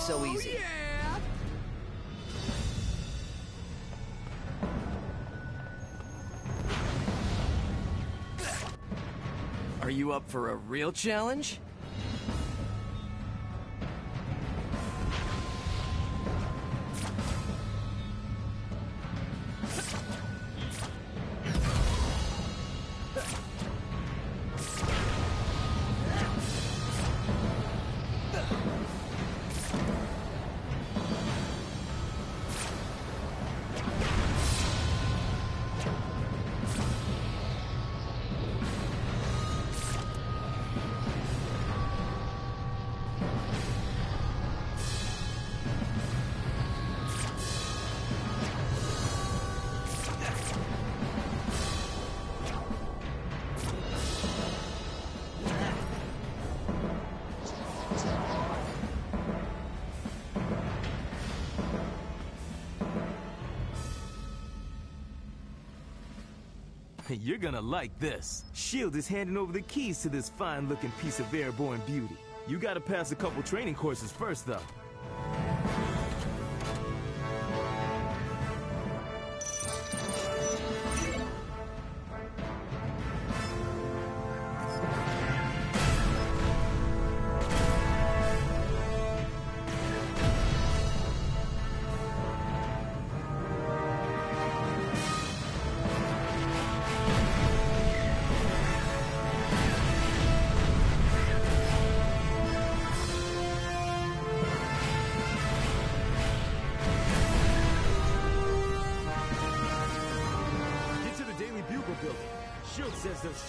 so oh, easy. Are you up for a real challenge? You're gonna like this. S.H.I.E.L.D. is handing over the keys to this fine-looking piece of airborne beauty. You gotta pass a couple training courses first, though.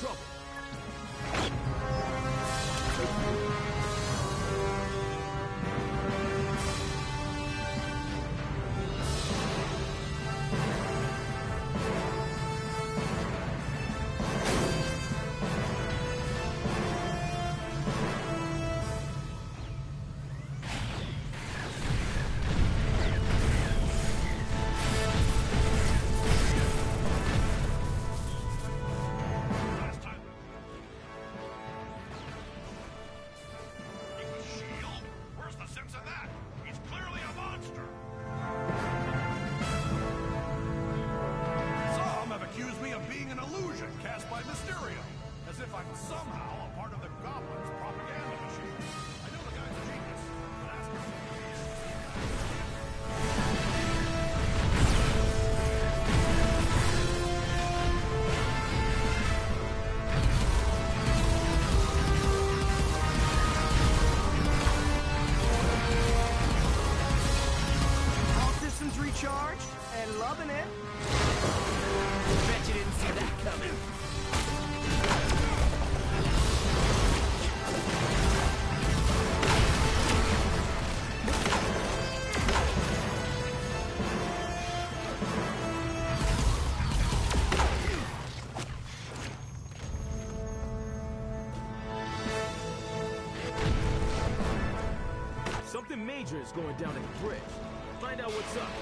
Trouble. Major is going down at the bridge. Find out what's up.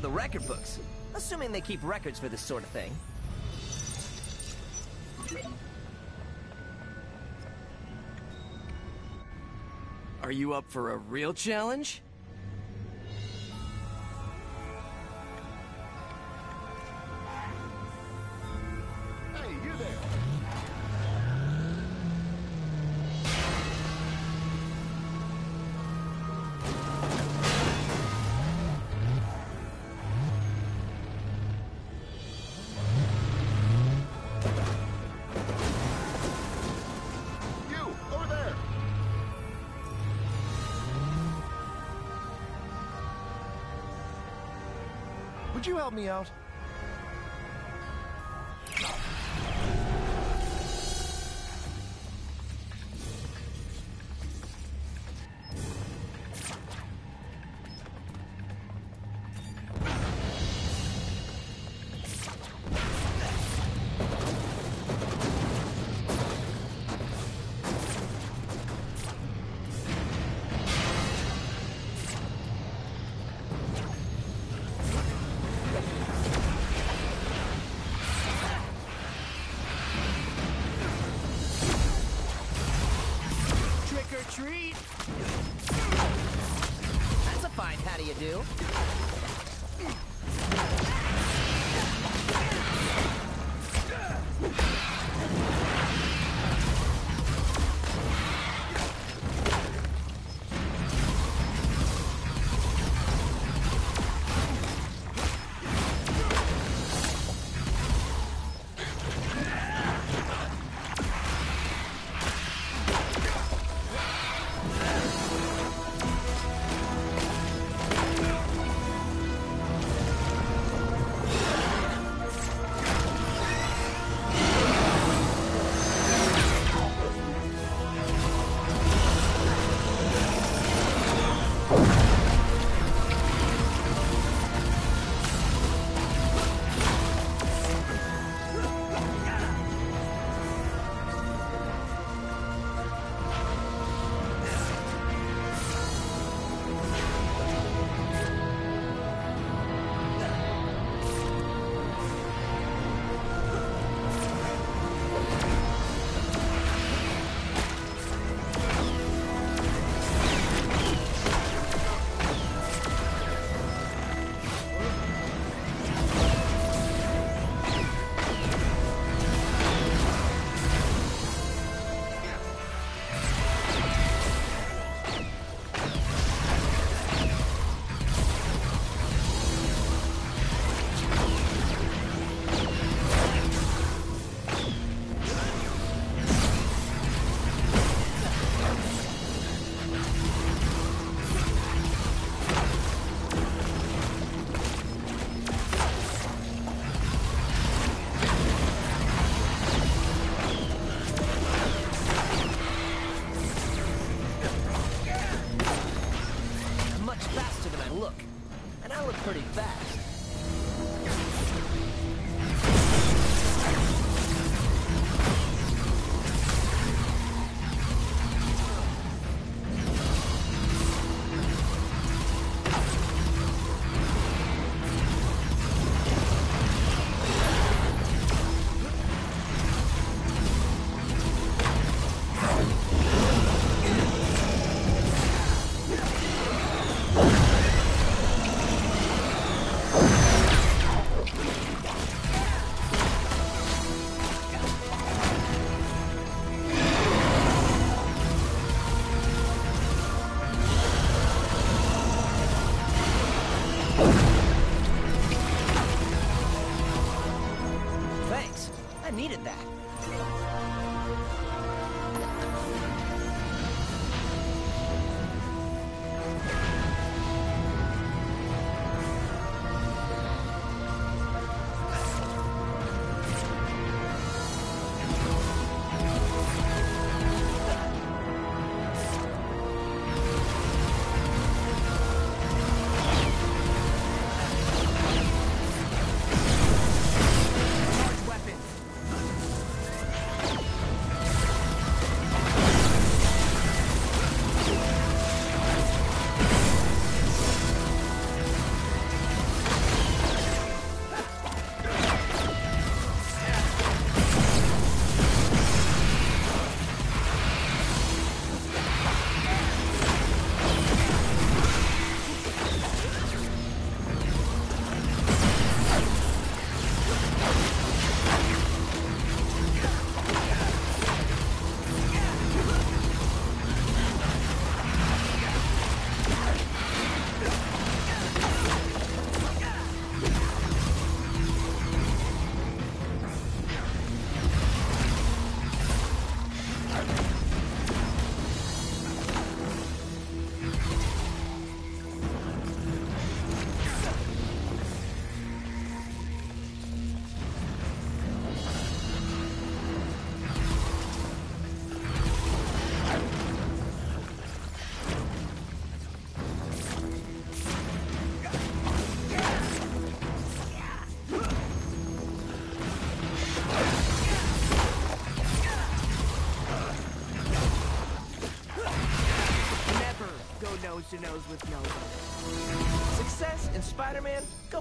For the record books. Assuming they keep records for this sort of thing. Are you up for a real challenge? Would you help me out?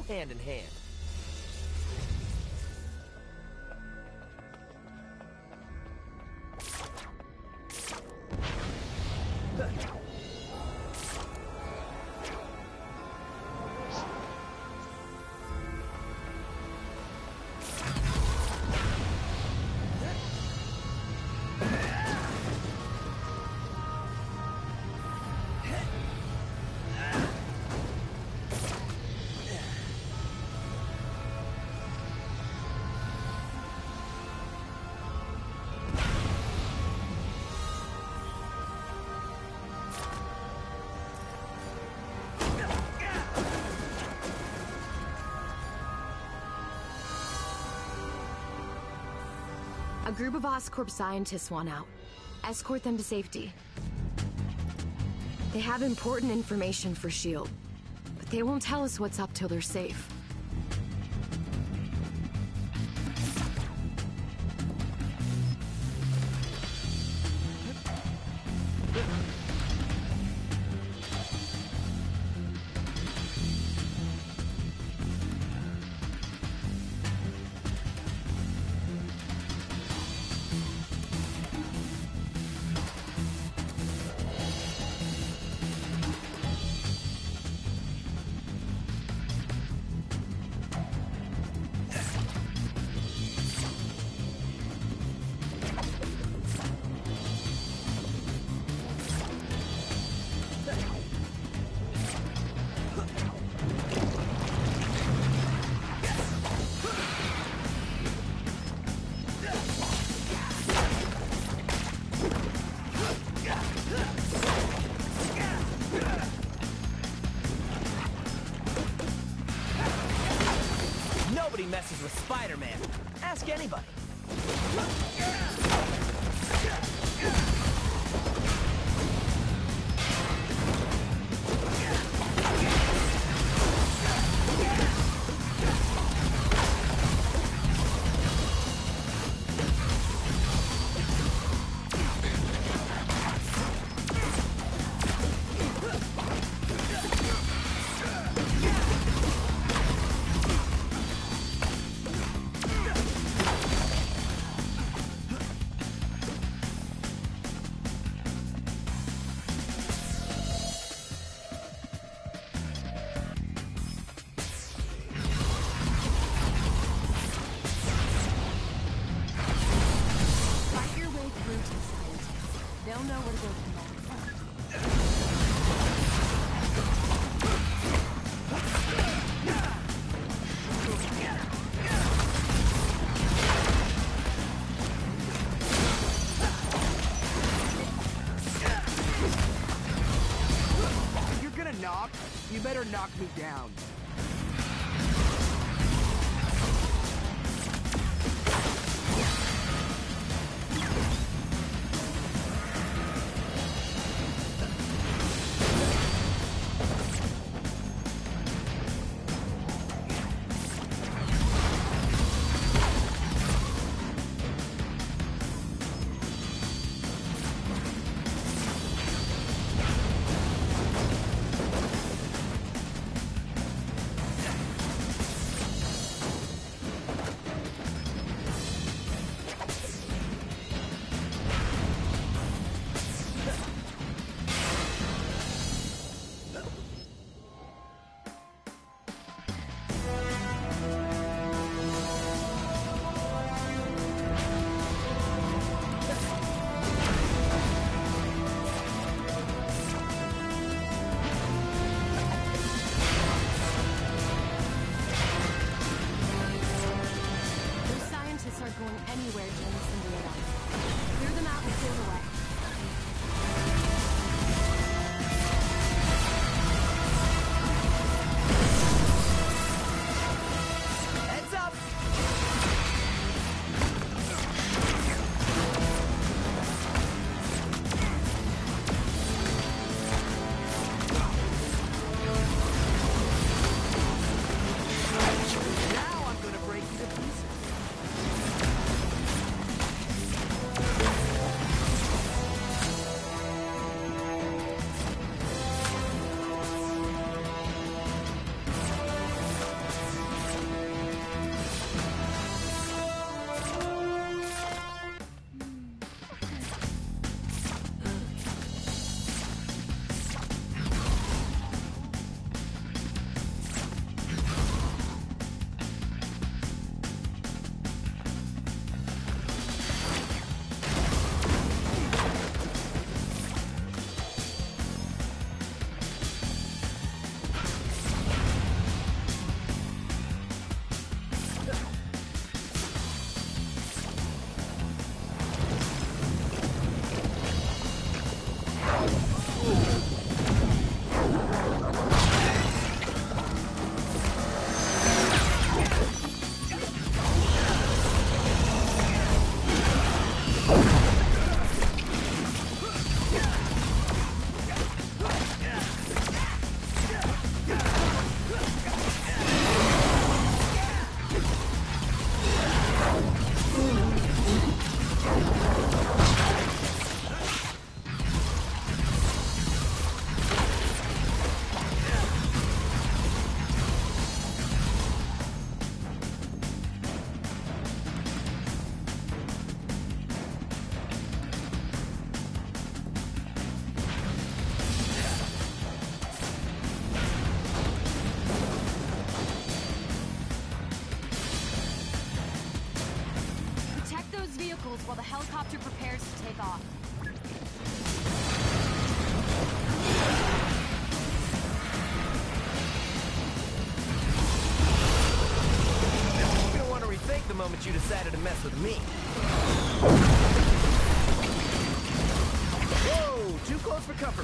Hand in hand. Group of Oscorp scientists want out. Escort them to safety. They have important information for S.H.I.E.L.D., but they won't tell us what's up till they're safe. For comfort,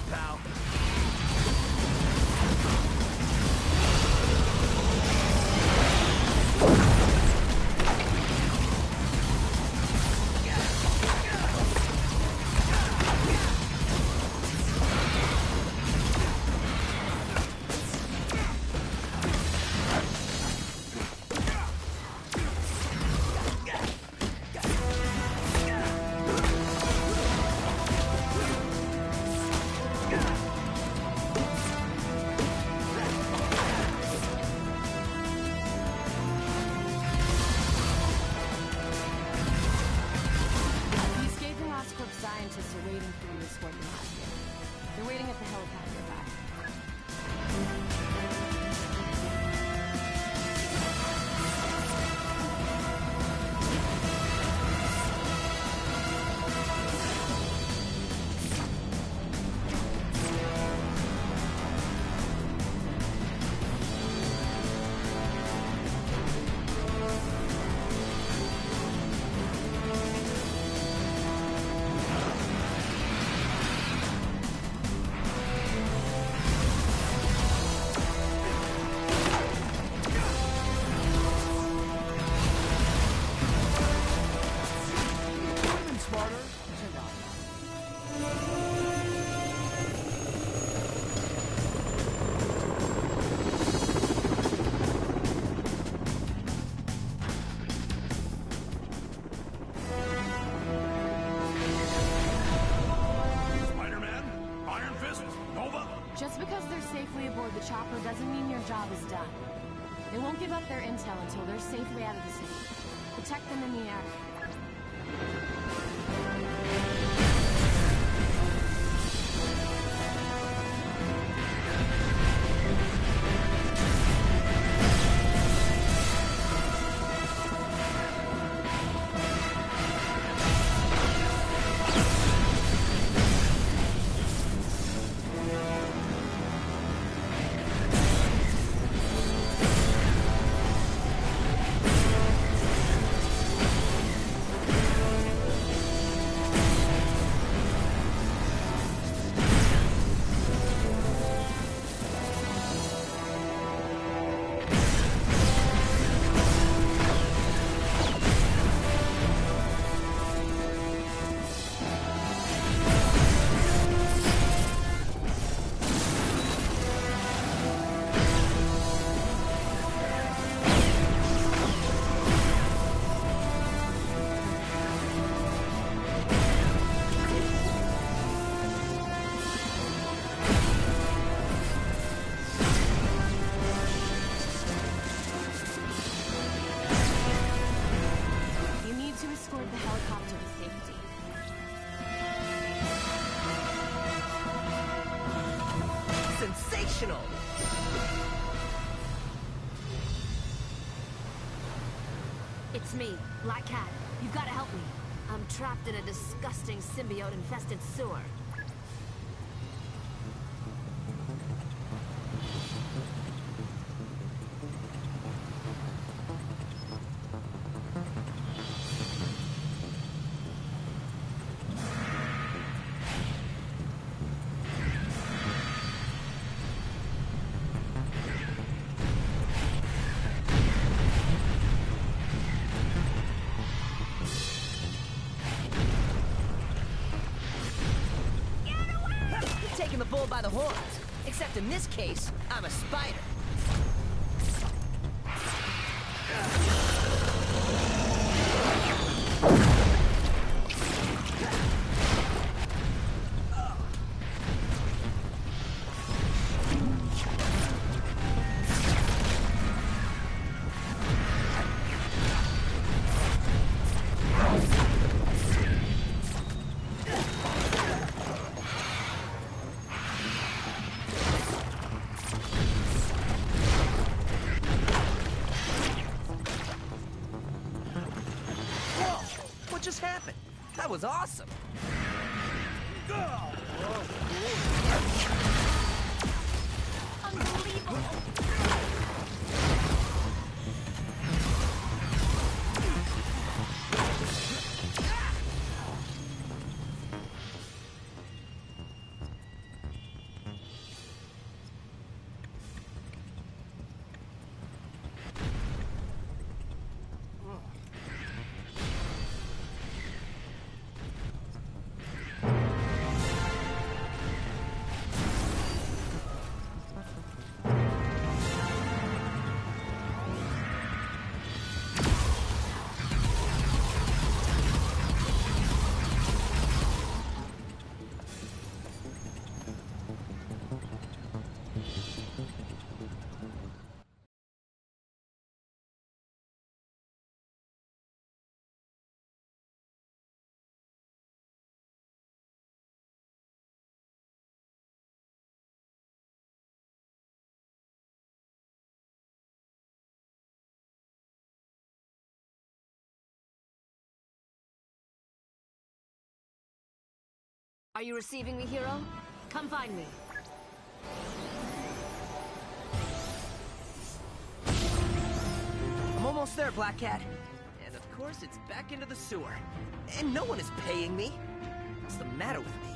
symbiote-infested in this case, was awesome! Are you receiving me, hero? Come find me. I'm almost there, Black Cat. And of course, it's back into the sewer. And no one is paying me. What's the matter with me?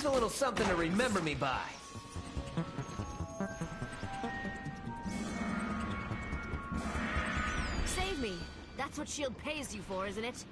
Here's a little something to remember me by. Save me. That's what S.H.I.E.L.D. pays you for, isn't it?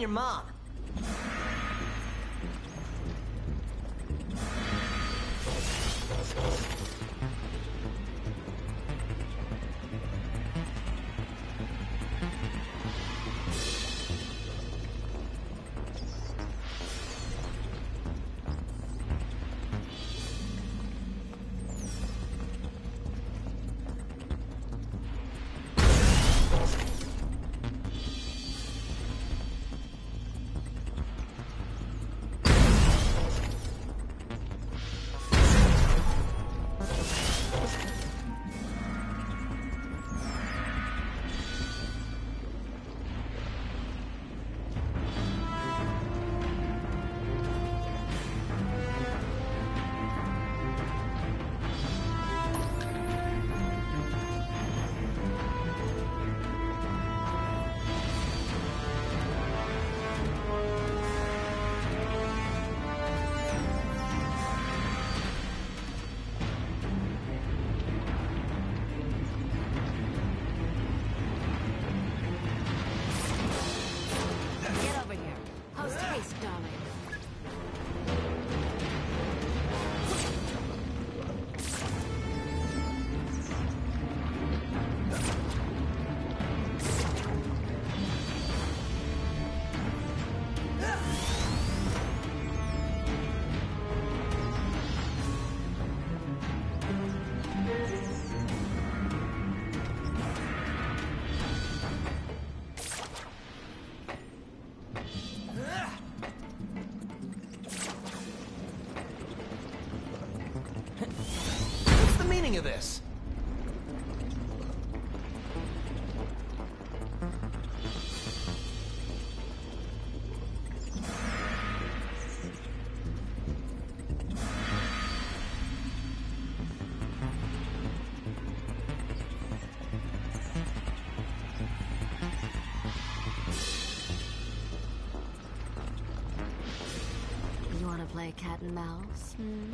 Your mom. Cat and mouse? Hmm?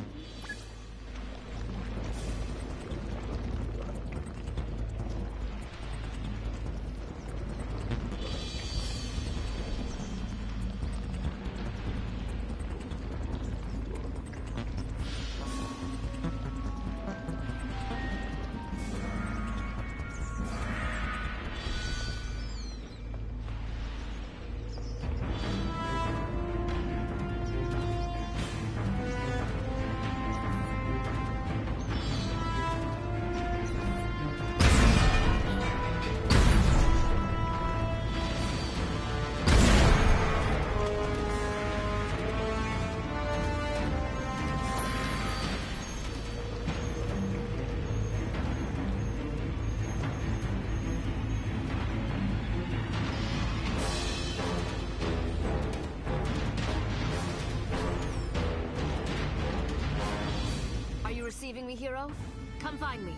Deceiving me, hero? Come find me.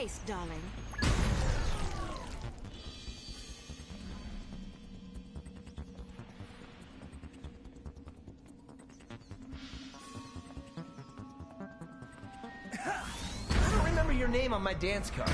Haste, darling. I don't remember your name on my dance card.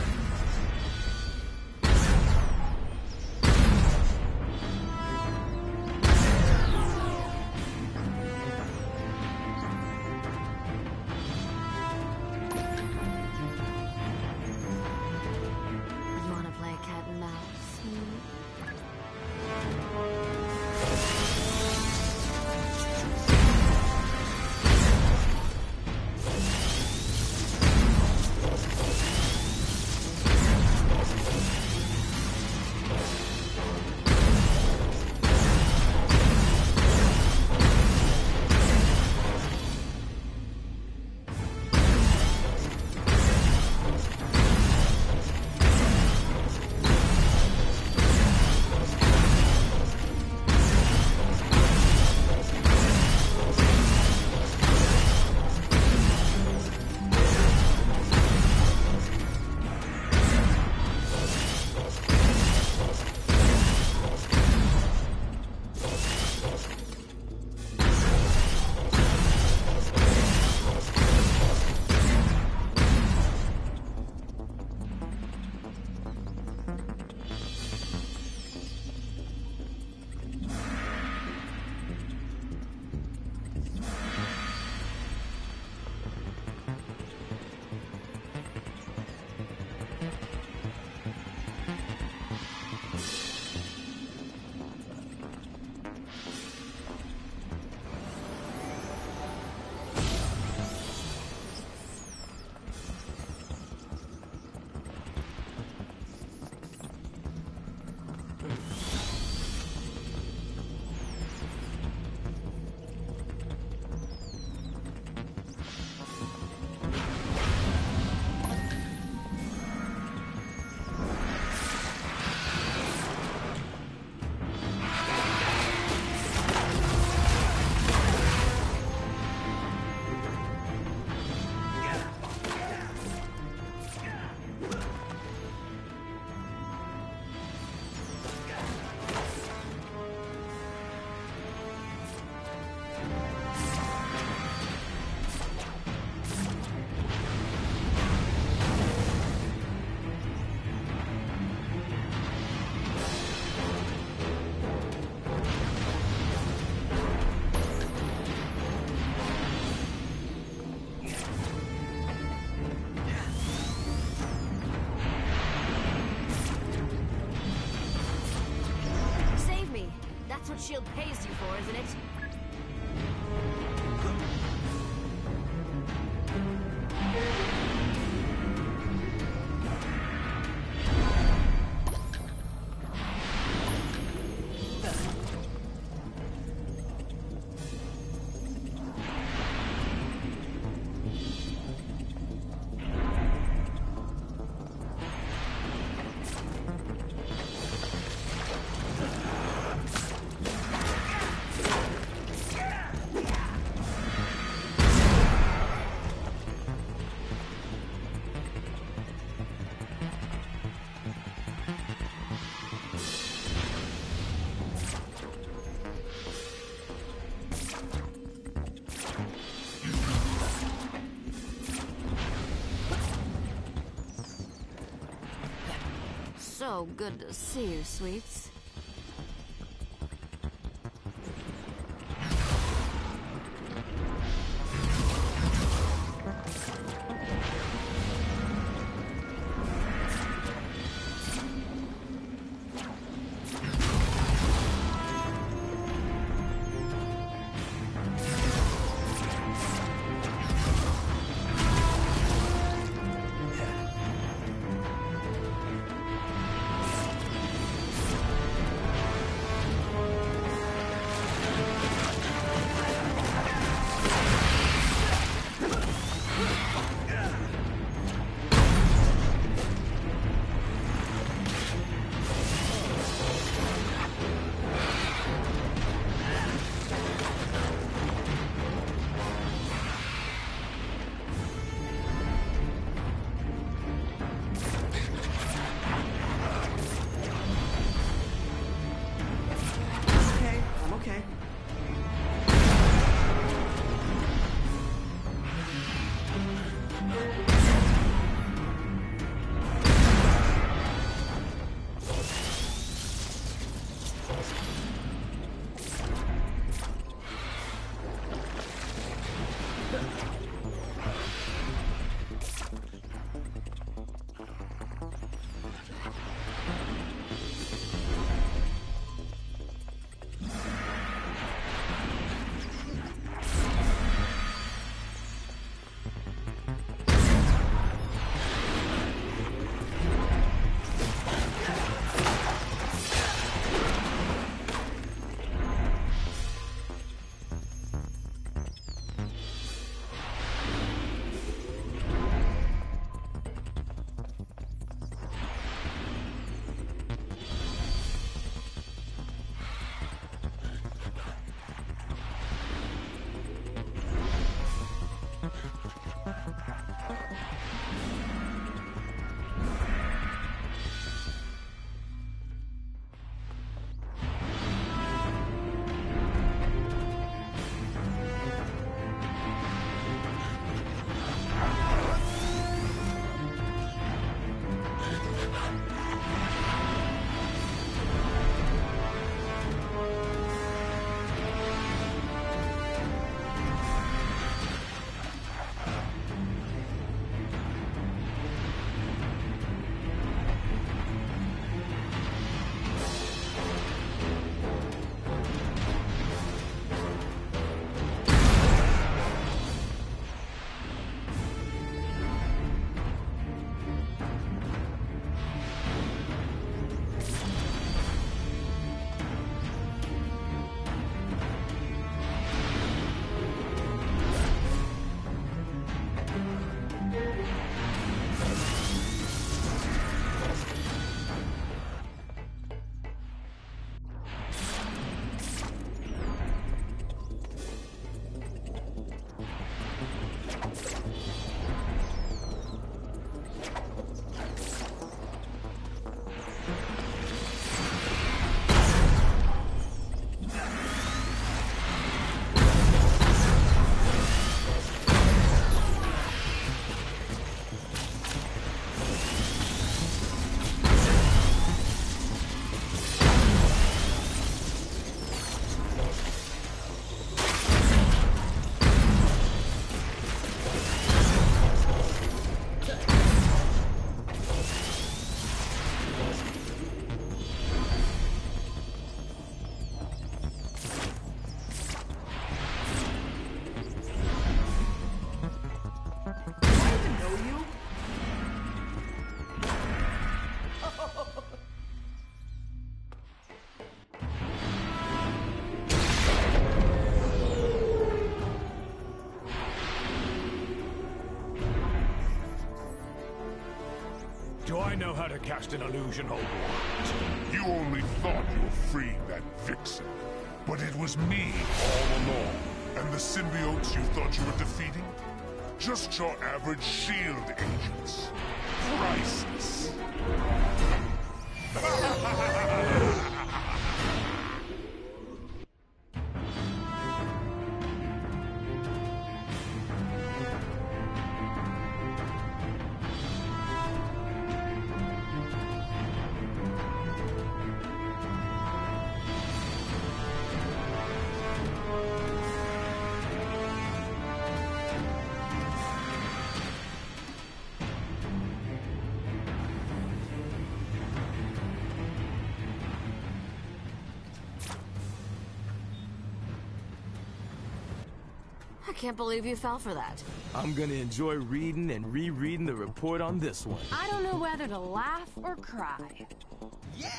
S.H.I.E.L.D. pays So good to see you, sweets. Cast an illusion, one? You only thought you were freeing that vixen. But it was me all along. And the symbiotes you thought you were defeating? Just your average S.H.I.E.L.D can't believe you fell for that. I'm gonna enjoy reading and rereading the report on this one. I don't know whether to laugh or cry. Yeah!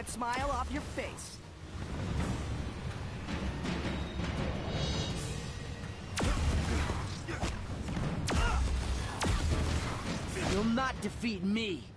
That smile off your face. You'll not defeat me.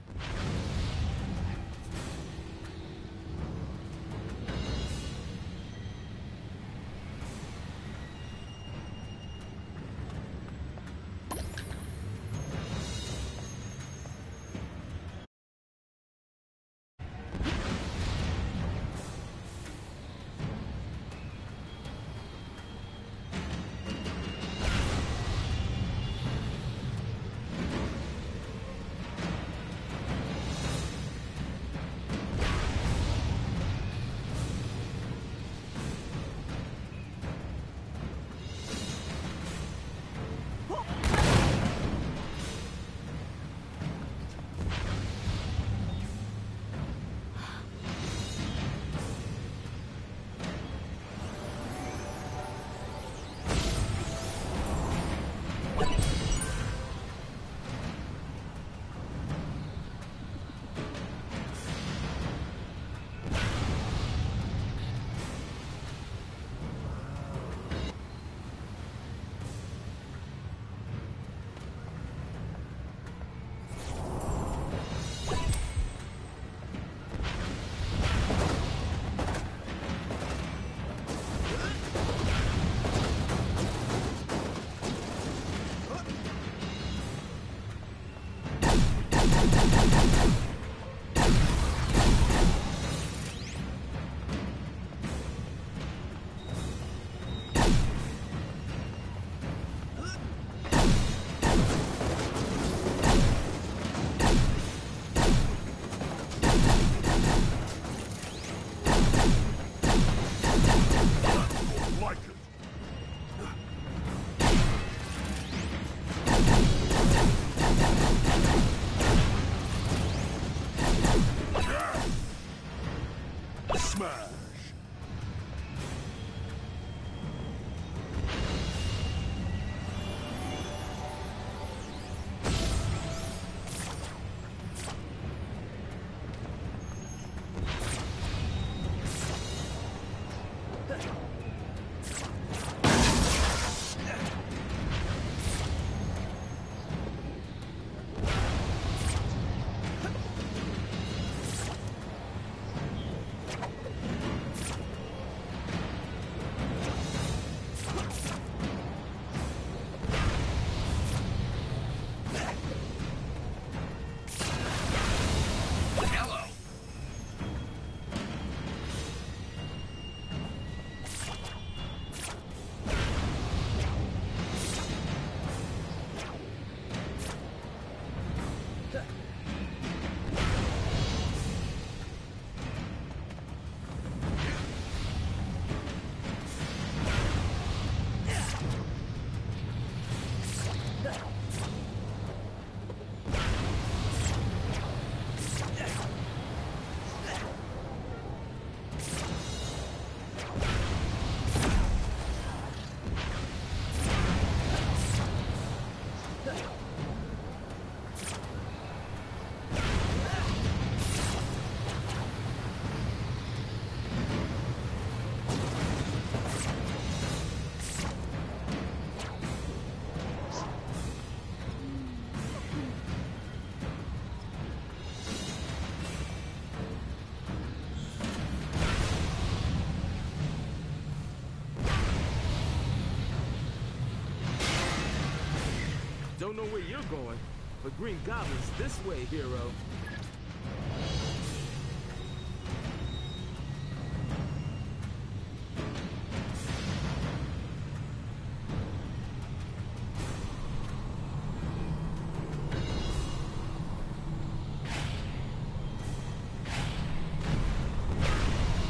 Don't know where you're going, but Green Goblin's this way, hero.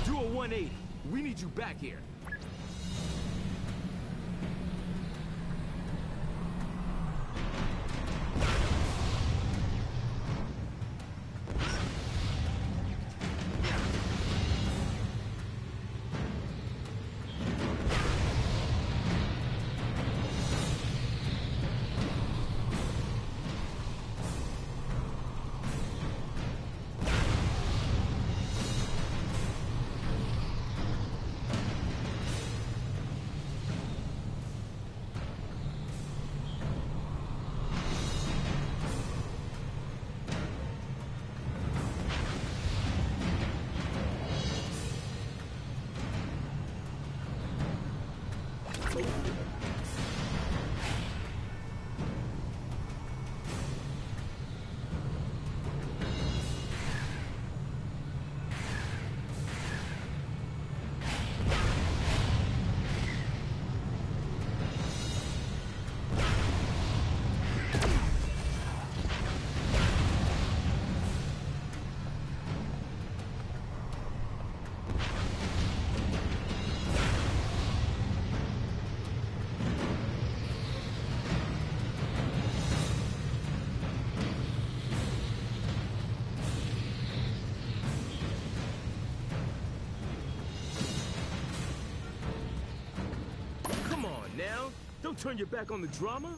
Do a 180. We need you back here. Don't turn your back on the drama.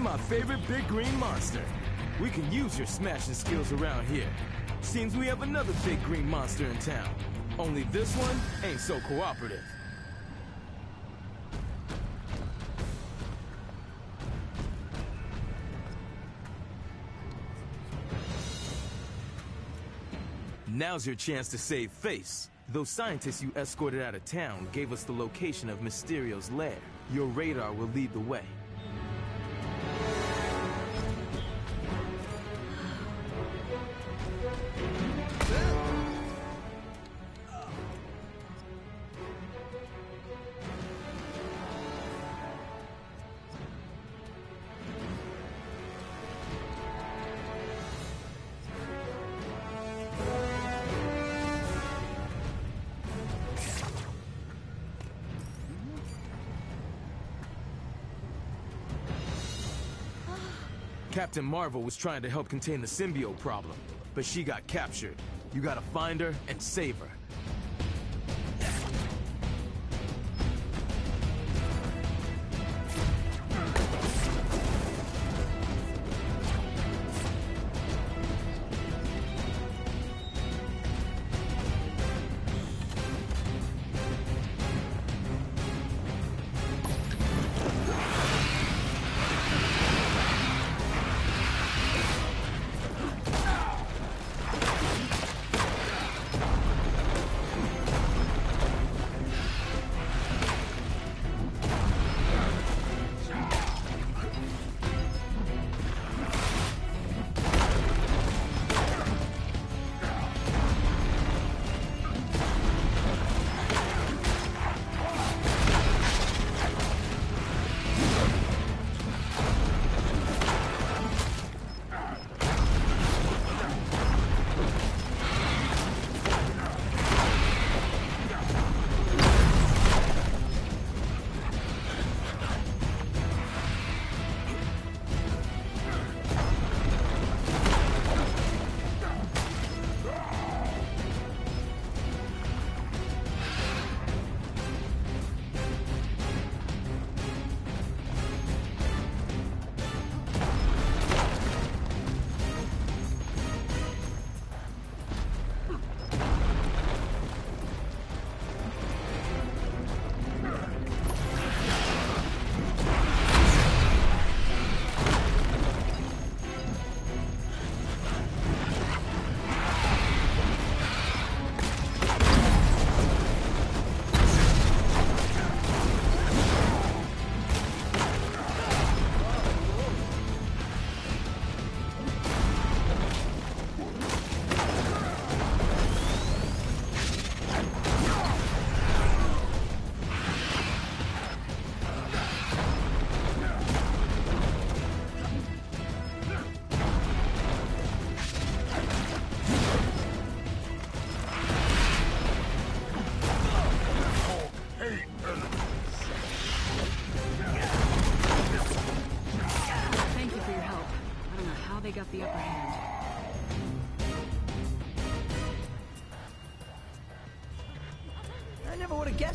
My favorite big green monster. We can use your smashing skills around here. Seems we have another big green monster in town. Only this one ain't so cooperative. Now's your chance to save face. Those scientists you escorted out of town gave us the location of Mysterio's lair. Your radar will lead the way. Captain Marvel was trying to help contain the symbiote problem, but she got captured. You gotta find her and save her.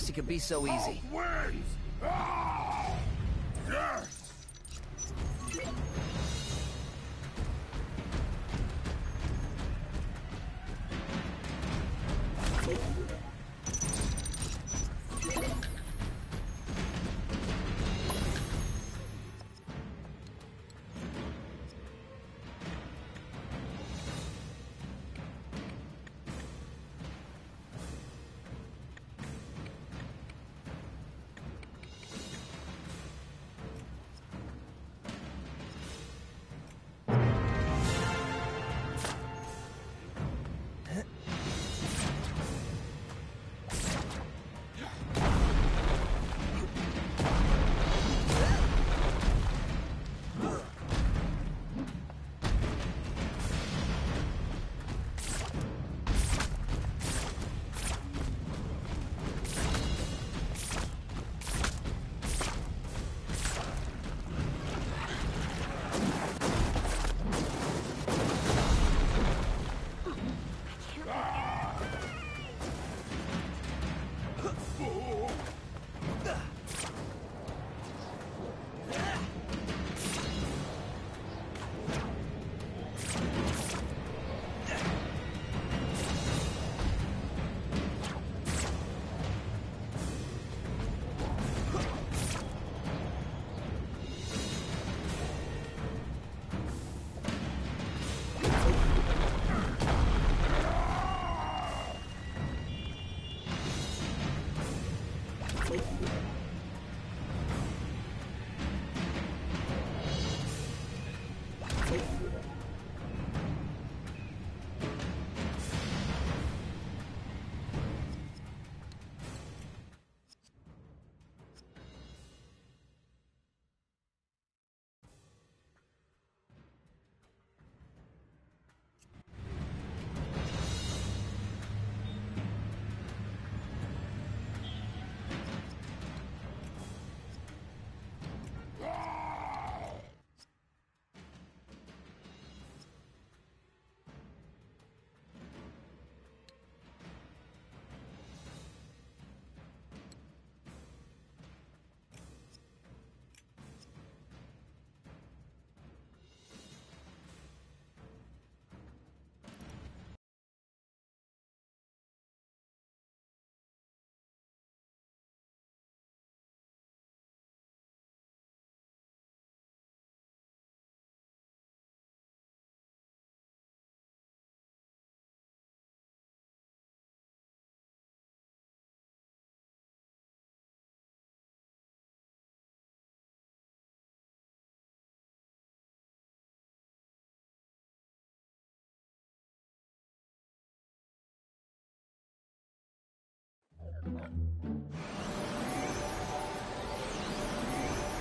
It could be so easy. Oh, Wins!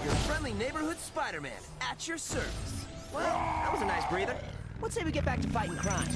Your friendly neighborhood Spider-Man, at your service. Well, that was a nice breather. Let's say we get back to fighting crime.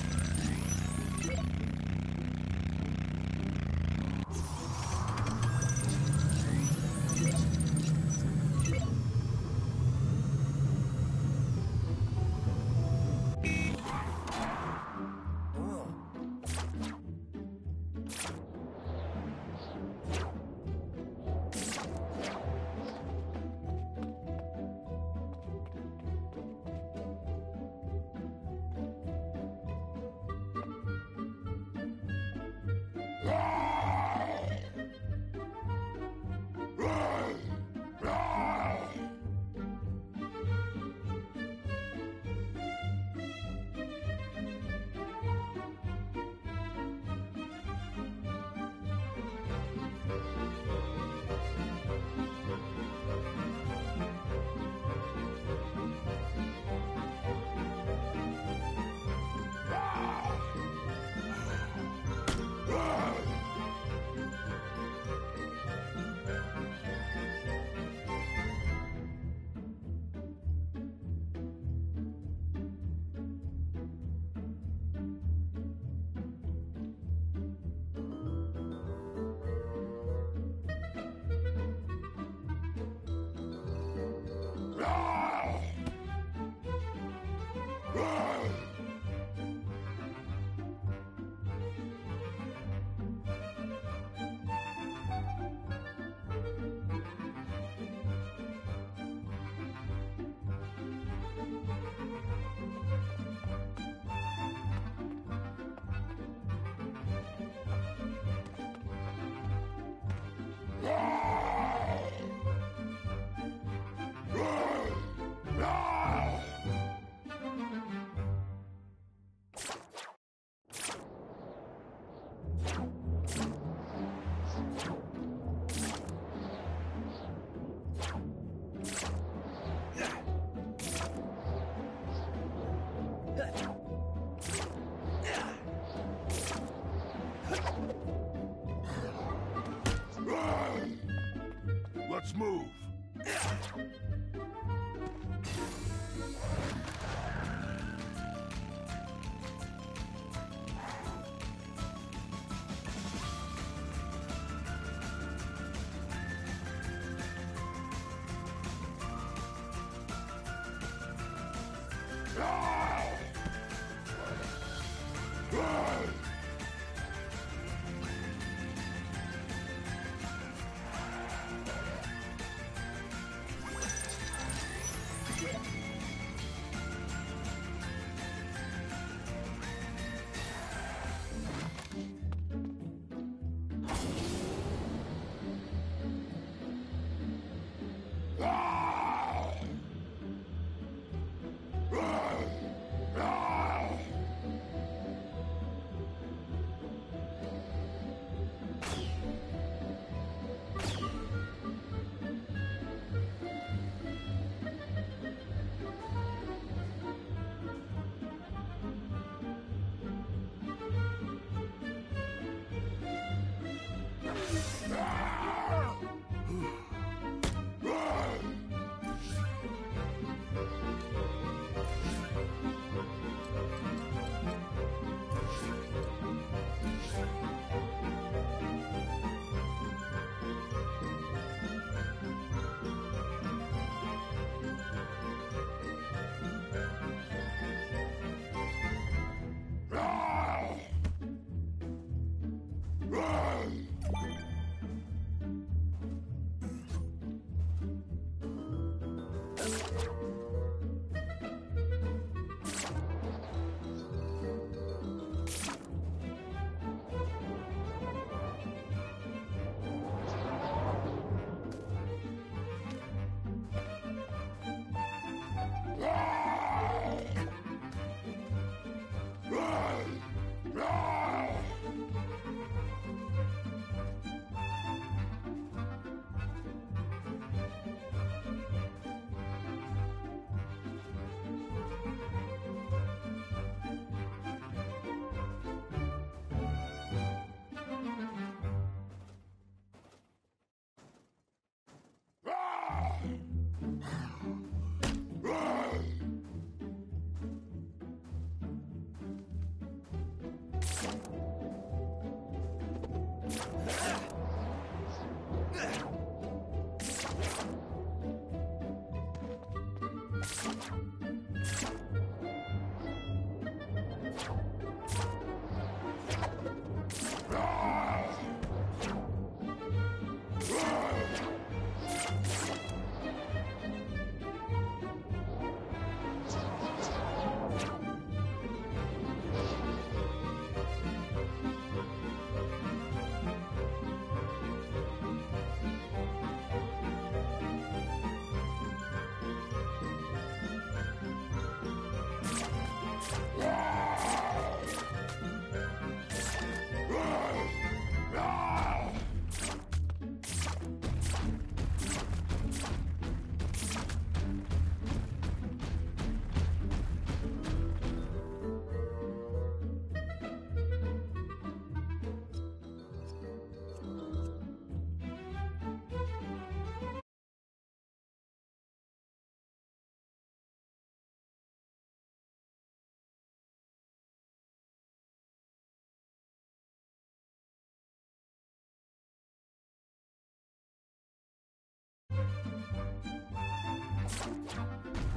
うん。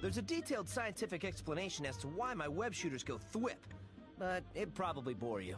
There's a detailed scientific explanation as to why my web shooters go thwip, but it'd probably bore you.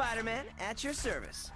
Spider-Man at your service.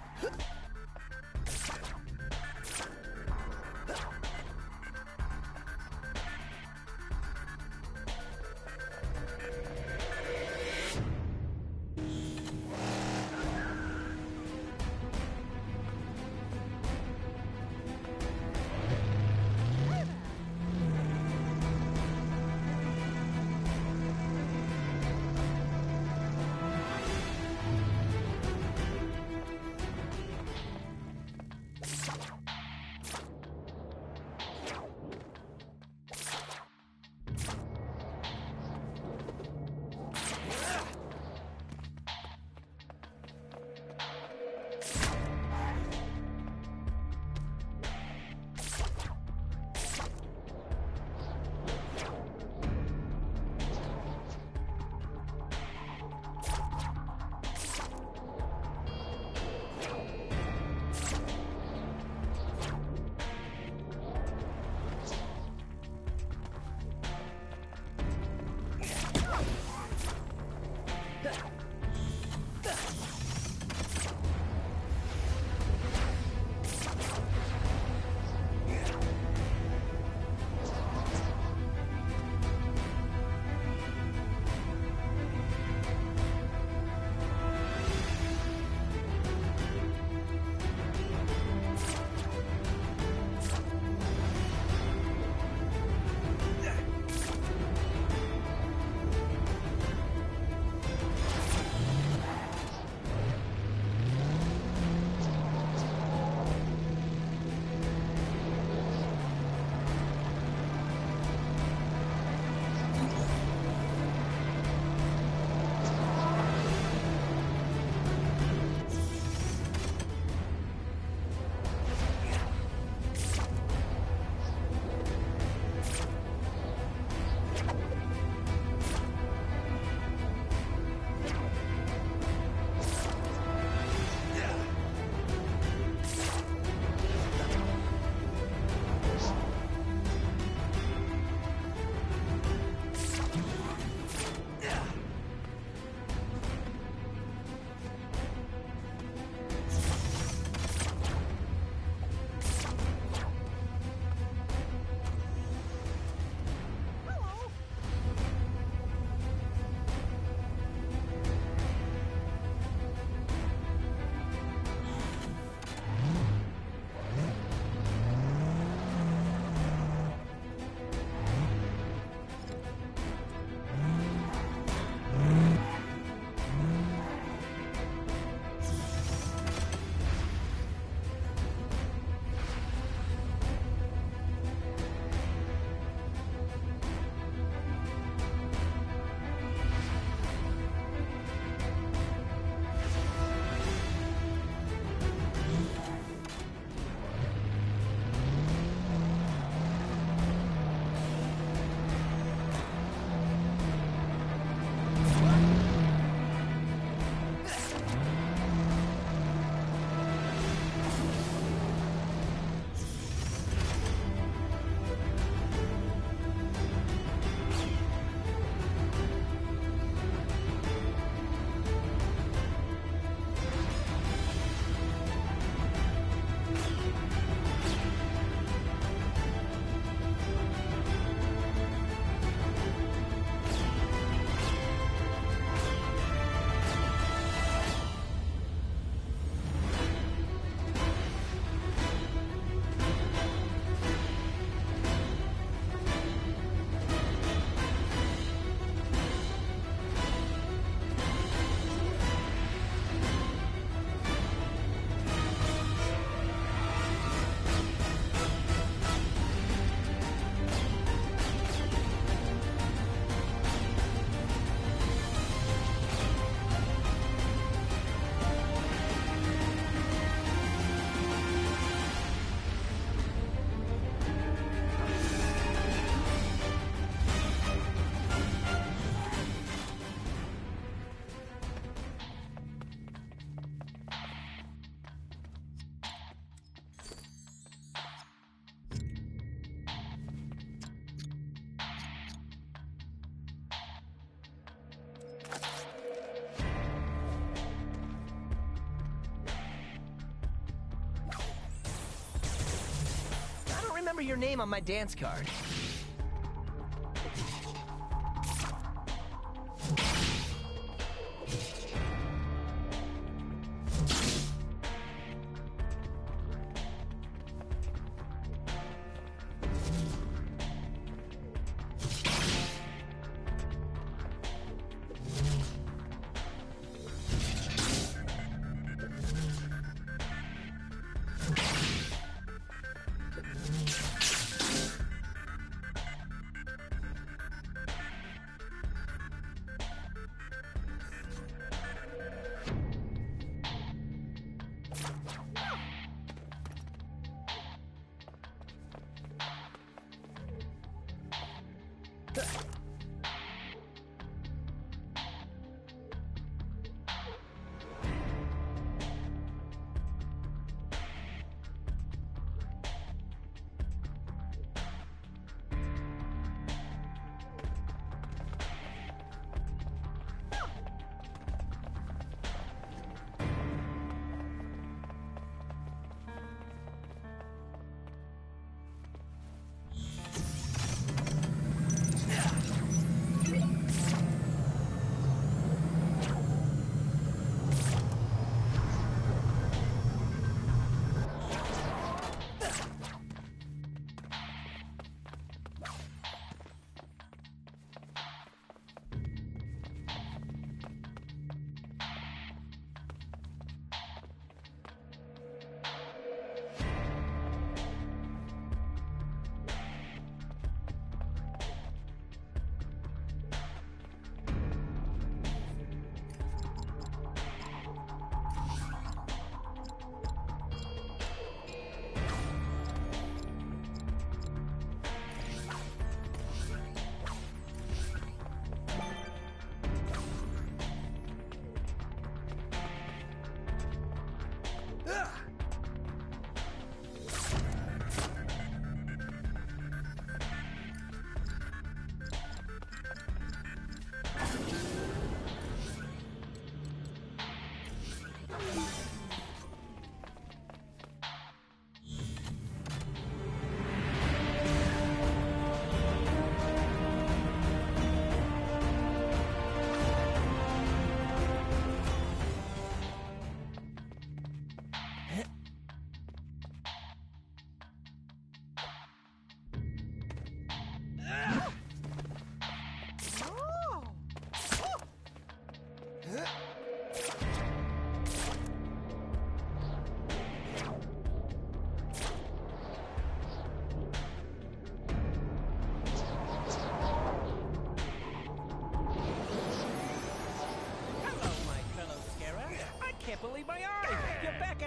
remember your name on my dance card.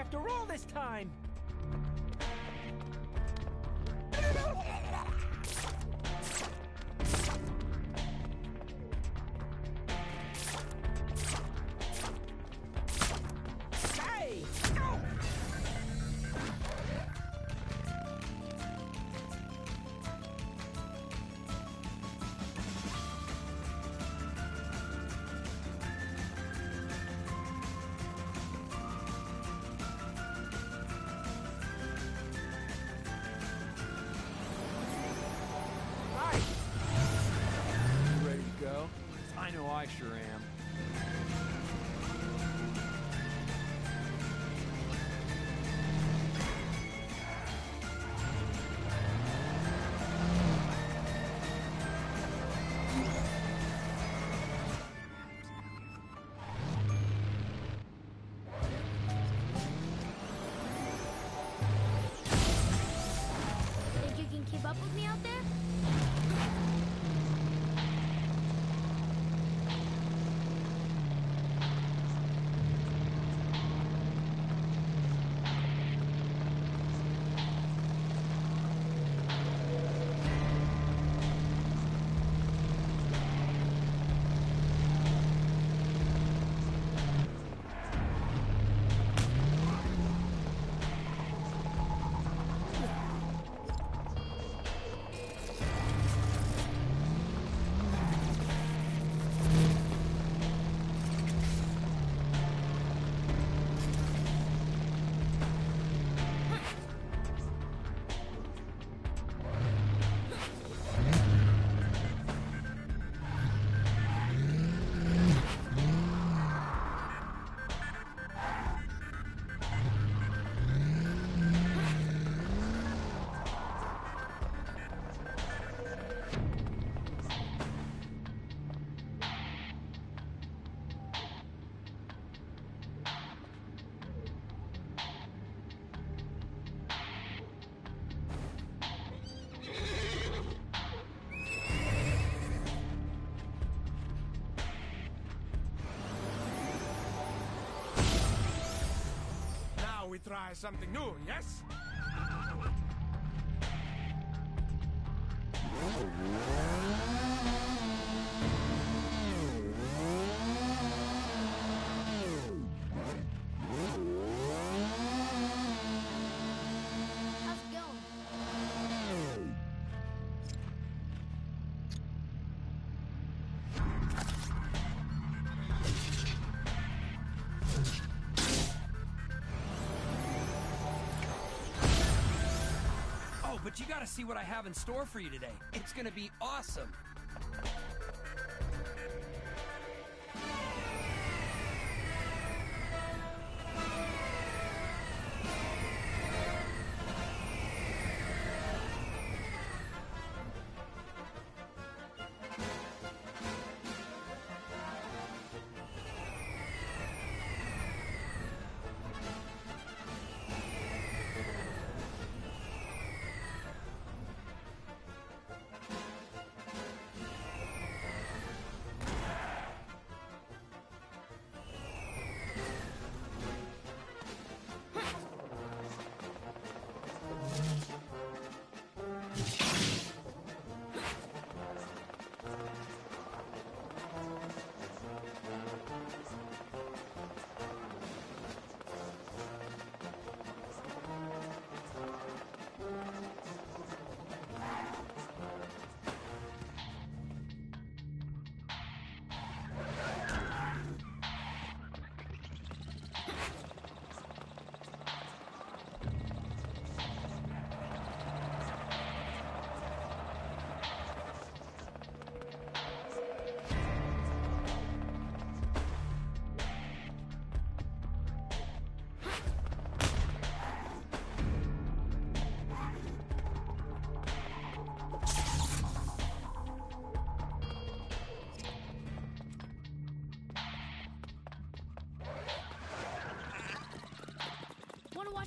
after all this time! We try something new, yes? You gotta see what I have in store for you today. It's gonna be awesome.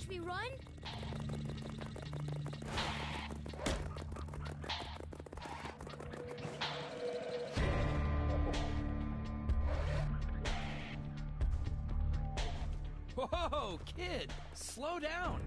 Watch me run? Whoa, kid, slow down.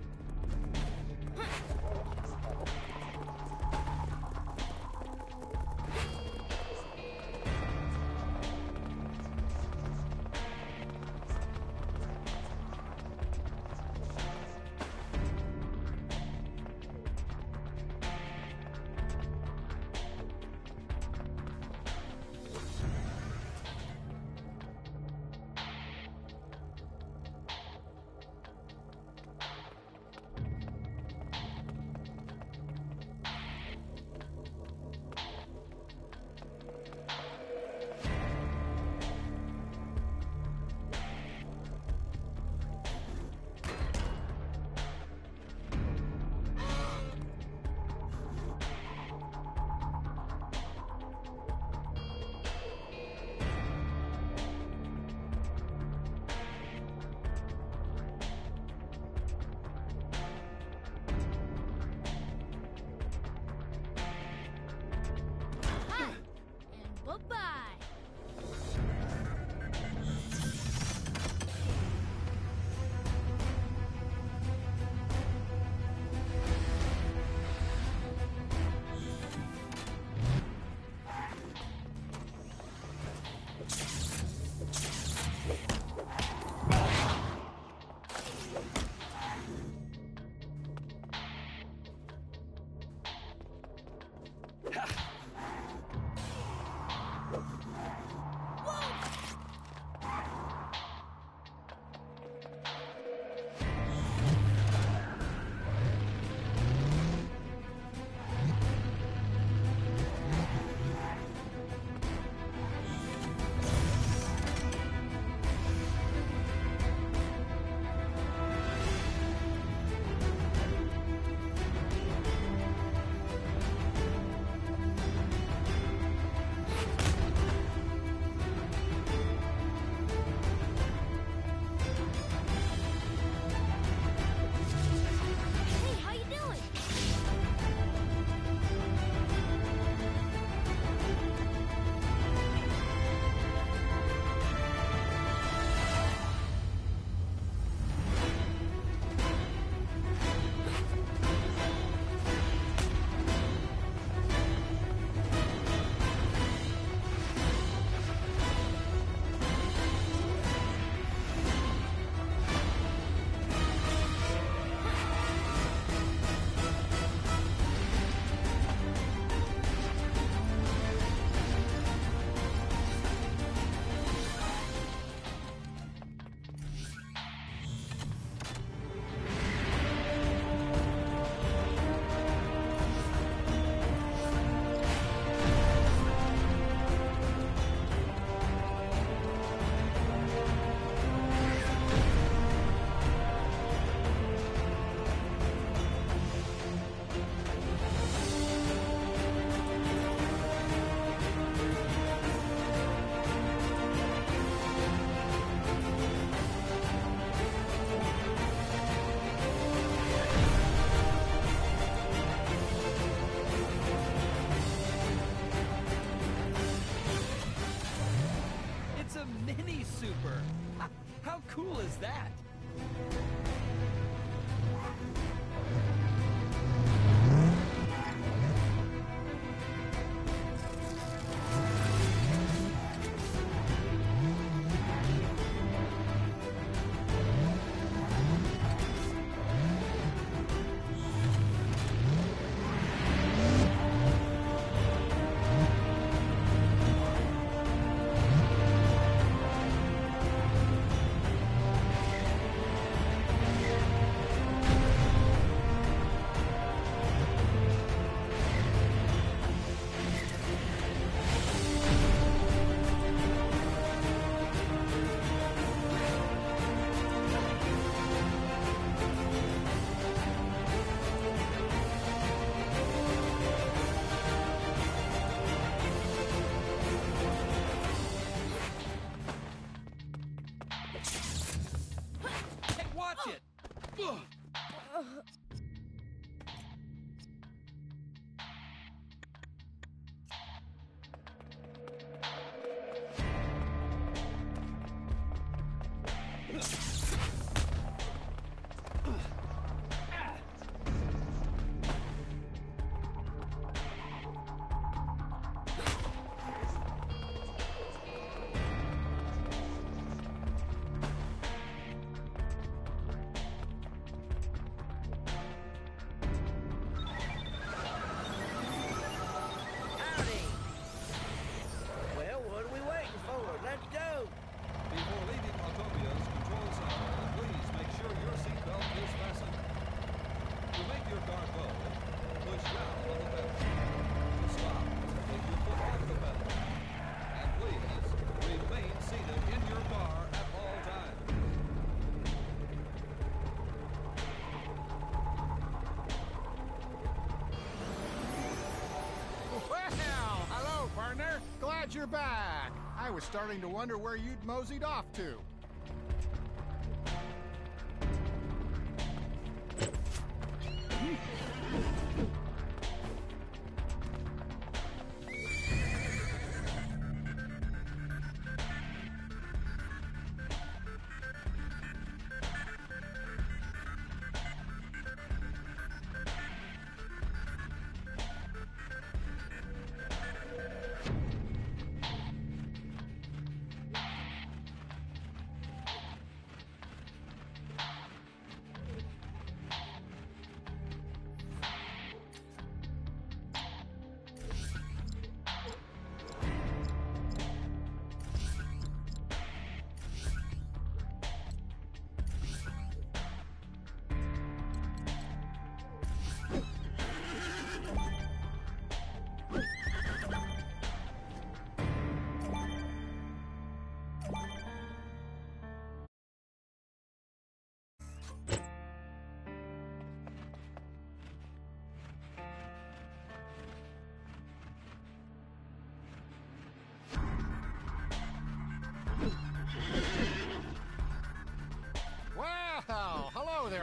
was starting to wonder where you'd moseyed off to.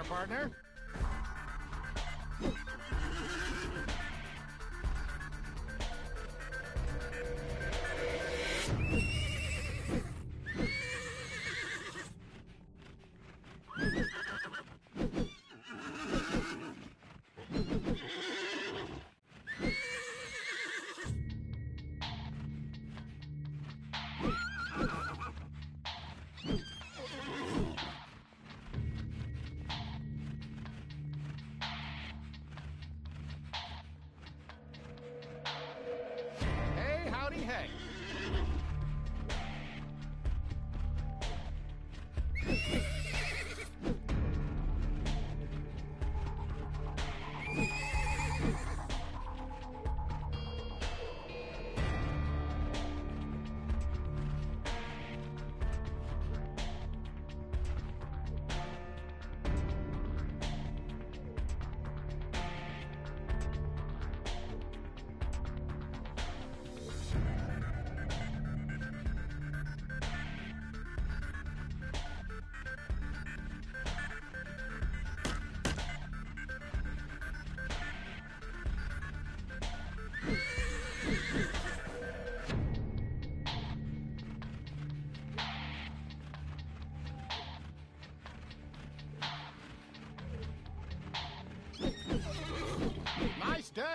partner.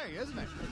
isn't it?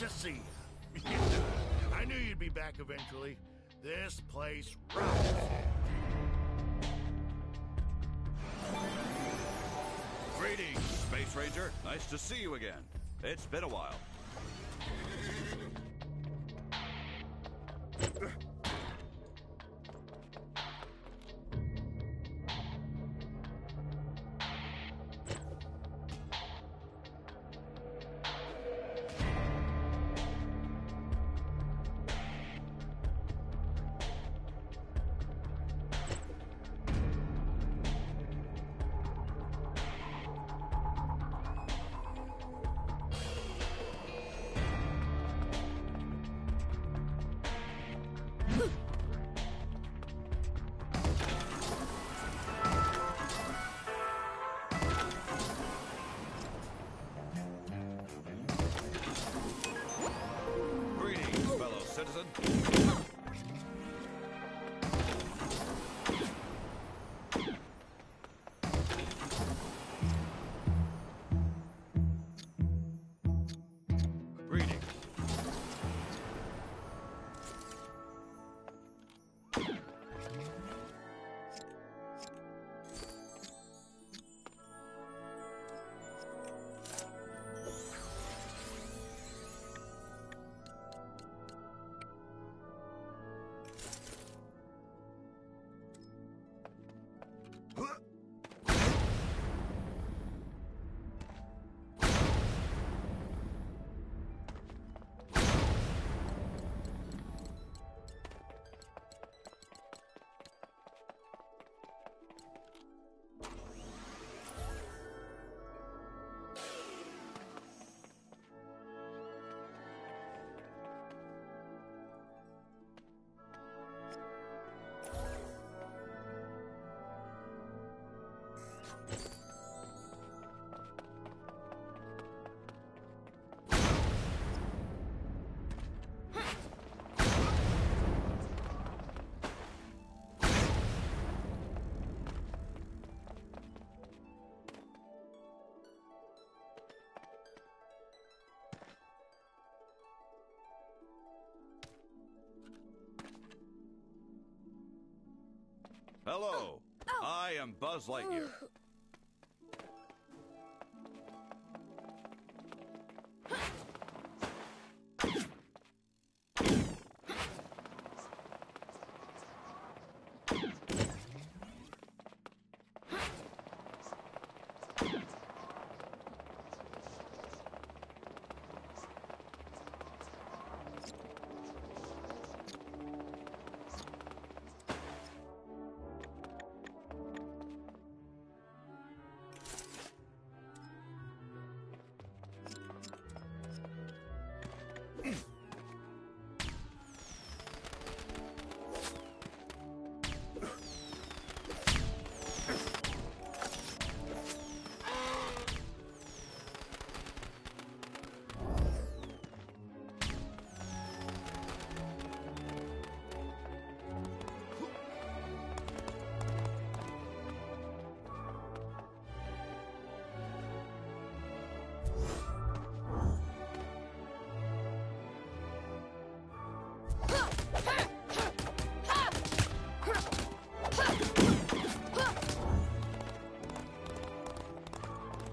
To see you. I knew you'd be back eventually. This place rocks. Greetings, Space Ranger. Nice to see you again. It's been a while. Hello. Oh. I am Buzz Lightyear.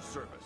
your service.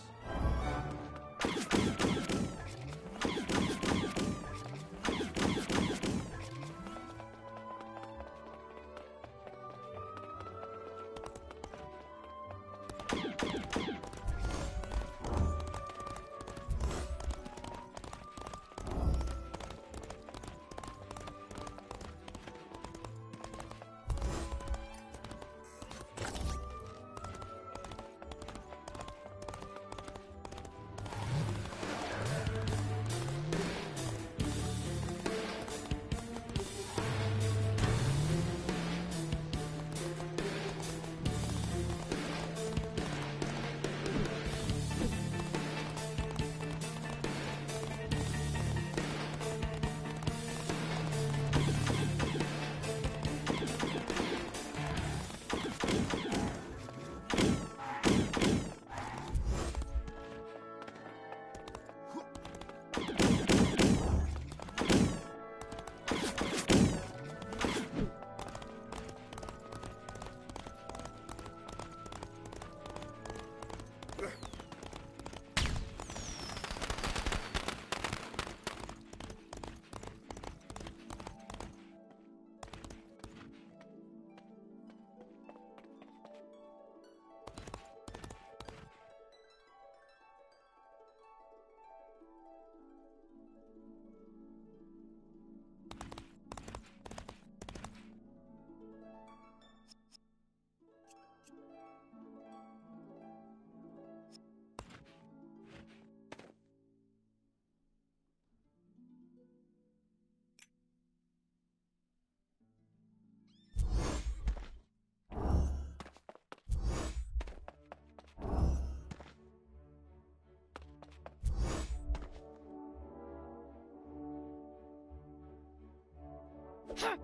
哼。